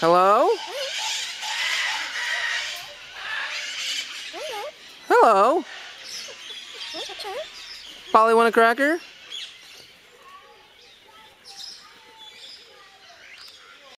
Hello? Hello? Hello. Polly want a cracker?